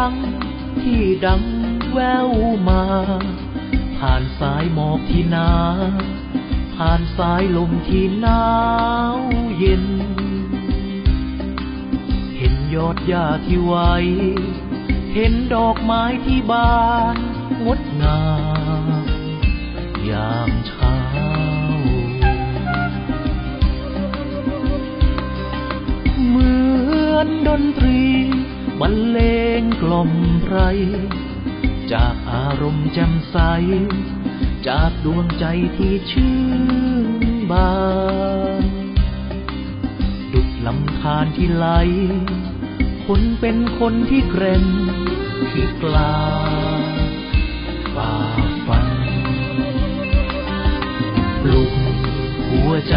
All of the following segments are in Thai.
ระฆังที่ดังแววมา ผ่านสายหมอกที่หนา ผ่านสายลมที่หนาวเย็น เห็นยอดหญ้าที่ไหวเห็นดอกไม้ที่บานงดงามยามเช้า เหมือนดนตรี บรรเลงกล่อมไพรจากอารมณ์แจ่มใส จากดวงใจที่ชื่นบานดุดลำธารที่ไหล คนเป็นคนที่เกรงที่กล้าฝ่าฟันลุกหัวใจ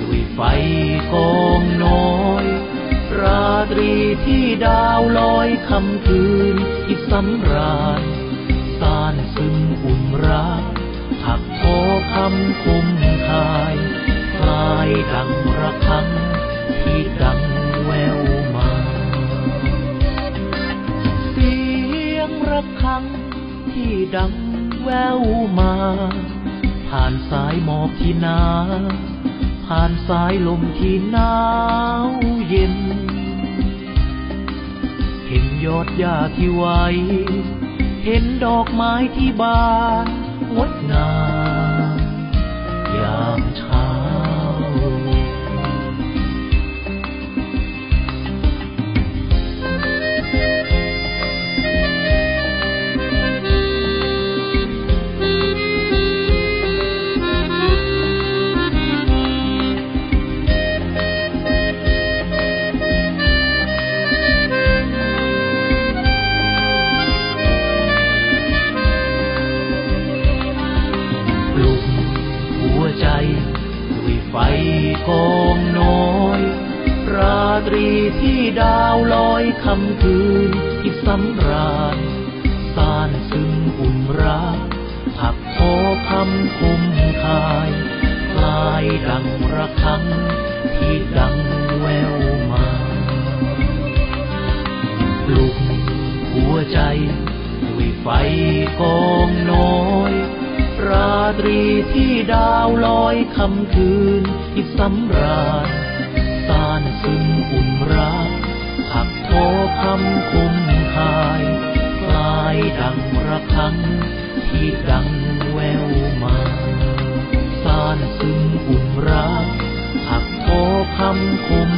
ด้วยไฟกองน้อย ราตรีที่ดาวลอยคำคืนที่สำราญสานซึ่งอุ่นรักถักทอคำคมคายคลายดังระฆังที่ดังแววมา เสียงระฆังที่ดังแววมา ผ่านสายหมอกที่นา ผ่านสายลมที่หนาวเย็น เห็นยอดหญ้าที่ไวเห็นดอกไม้ที่บานงดงาม ใจด้วยไฟกองน้อย ราตรีที่ดาวลอยคำคืนที่สำราญสานซึ่งอุ่นรักถักทอคำคมคายคลายดังระฆังที่ดังแววมาปลุกหัวใจด้วยไฟกองน้อย ราตรีที่ดาวลอยคำคืนที่สำราญสานซึ่งอุ่นรักถักโทคำคมคายคลายดังระฆังที่ดังแววมาสานซึ่งอุ่นรักถักโทคำคม